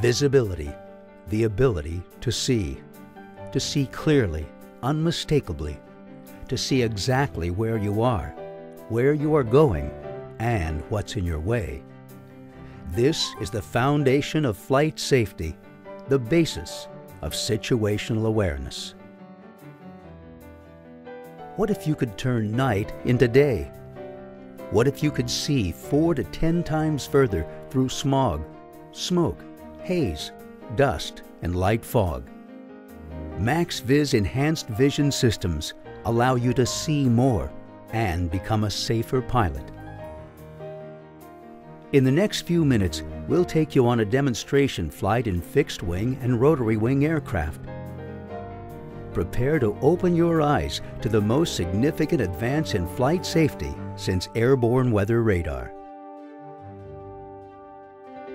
Visibility, the ability to see. To see clearly, unmistakably. To see exactly where you are, where you are going, and what's in your way. This is the foundation of flight safety, the basis of situational awareness. What if you could turn night into day? What if you could see four to ten times further through smog, smoke, haze, dust, and light fog? MaxViz Enhanced Vision Systems allow you to see more and become a safer pilot. In the next few minutes, we'll take you on a demonstration flight in fixed wing and rotary wing aircraft prepare to open your eyes to the most significant advance in flight safety since airborne weather radar.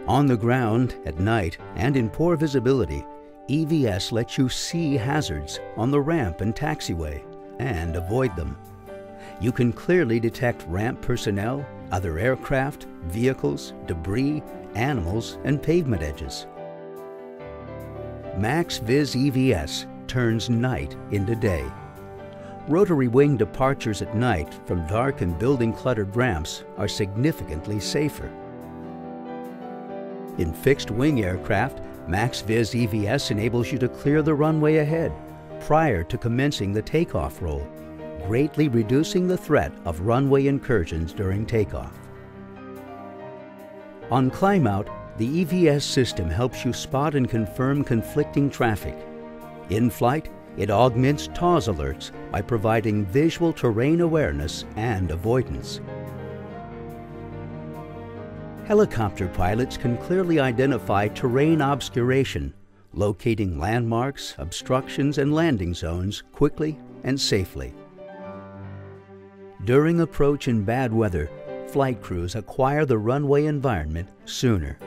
On the ground, at night, and in poor visibility, EVS lets you see hazards on the ramp and taxiway and avoid them. You can clearly detect ramp personnel, other aircraft, vehicles, debris, animals, and pavement edges. MaxViz EVS turns night into day. Rotary wing departures at night from dark and building cluttered ramps are significantly safer. In fixed wing aircraft, MaxViz EVS enables you to clear the runway ahead prior to commencing the takeoff roll, greatly reducing the threat of runway incursions during takeoff. On climb out, the EVS system helps you spot and confirm conflicting traffic in flight, it augments TAWS alerts by providing visual terrain awareness and avoidance. Helicopter pilots can clearly identify terrain obscuration, locating landmarks, obstructions, and landing zones quickly and safely. During approach in bad weather, flight crews acquire the runway environment sooner.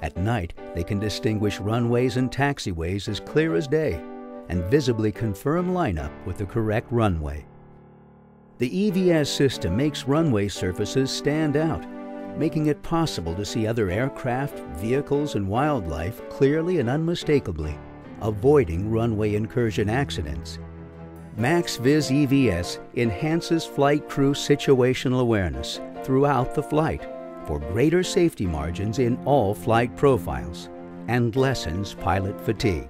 At night, they can distinguish runways and taxiways as clear as day and visibly confirm lineup with the correct runway. The EVS system makes runway surfaces stand out, making it possible to see other aircraft, vehicles, and wildlife clearly and unmistakably, avoiding runway incursion accidents. MaxViz EVS enhances flight crew situational awareness throughout the flight for greater safety margins in all flight profiles and lessens pilot fatigue.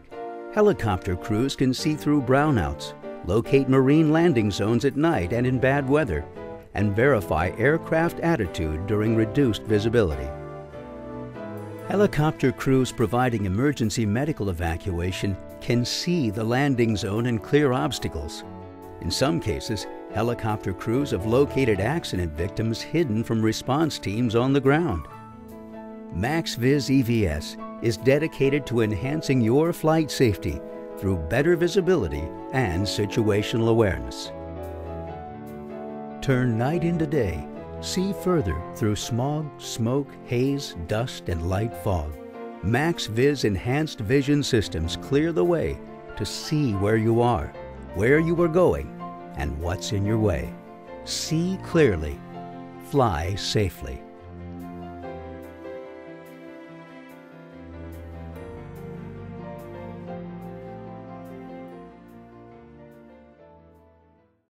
Helicopter crews can see through brownouts, locate marine landing zones at night and in bad weather, and verify aircraft attitude during reduced visibility. Helicopter crews providing emergency medical evacuation can see the landing zone and clear obstacles. In some cases, helicopter crews have located accident victims hidden from response teams on the ground. MaxViz EVS is dedicated to enhancing your flight safety through better visibility and situational awareness. Turn night into day. See further through smog, smoke, haze, dust, and light fog. MaxViz Enhanced Vision Systems clear the way to see where you are, where you are going, and what's in your way. See clearly. Fly safely.